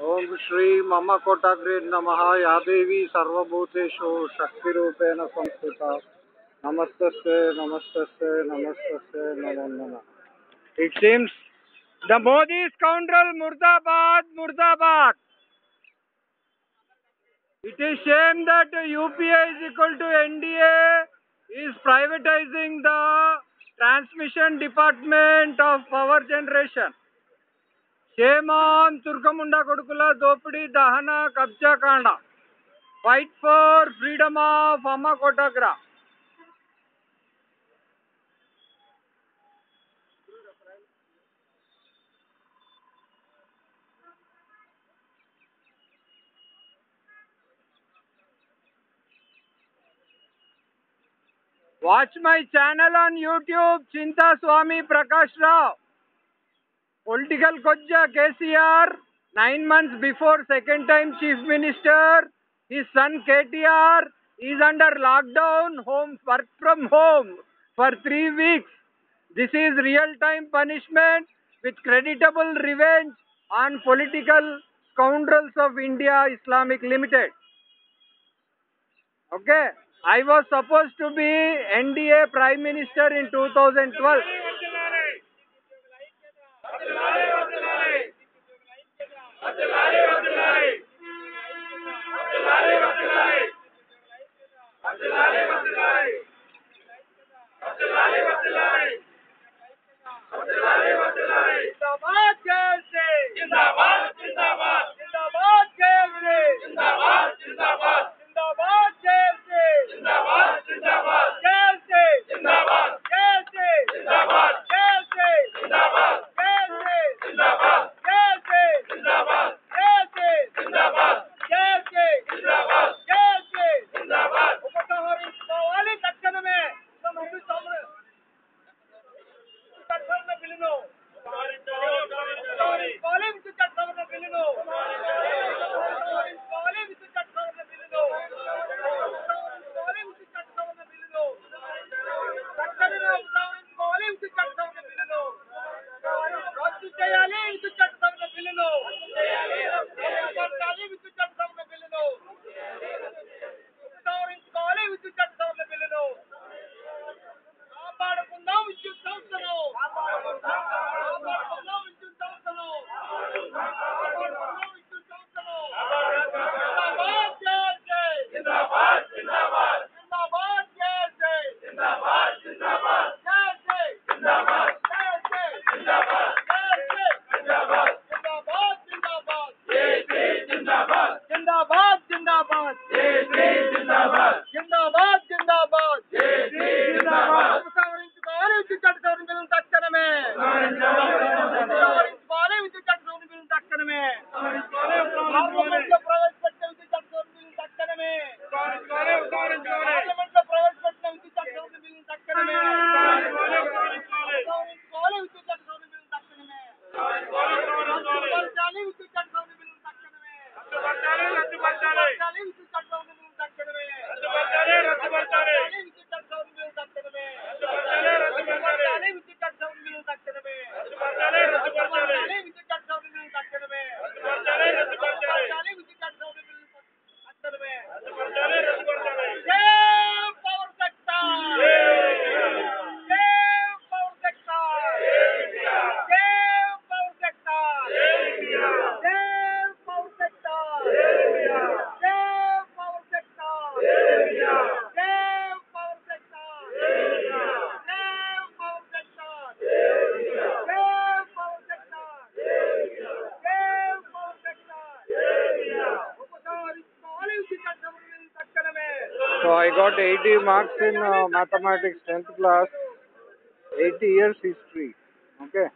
ओम श्री मम कोटाग्रे नम। या देवी सर्वूतेषु शक्ति संस्था नमस्त नमस्त नमस्त नमन नम। It seems the Modi scoundrel मुर्दाबाद मुर्दाबाद it is shame that UPI is equal to NDA is privatising the transmission department of power generation shame on తుర్కముండ కొడుకుల దోపిడీ దహన కబ్జా కాండ ఫైట్ ఫర్ ఫ్రీడమ్ ఆఫ్ అమ్మ కోటాగ్రా Watch my channel on YouTube, Chinta Swami Prakash Rao. Political Koja KCR, nine months before second time Chief Minister, his son KTR is under lockdown, home work from home for three weeks. This is real time punishment with creditable revenge on political scoundrels of India Islamic Limited. Okay. I was supposed to be NDA Prime Minister in 2012. வக்கலாய் வக்கலாய் வக்கலாய் வக்கலாய் Pablo So I got 80 marks in uh, mathematics 10th class, 80 years history. Okay.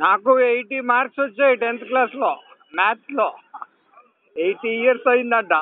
నాకు eighty marks వచ్చాయి tenth క్లాస్లో మ్యాథ్స్లో. Eighty years అయిందంట.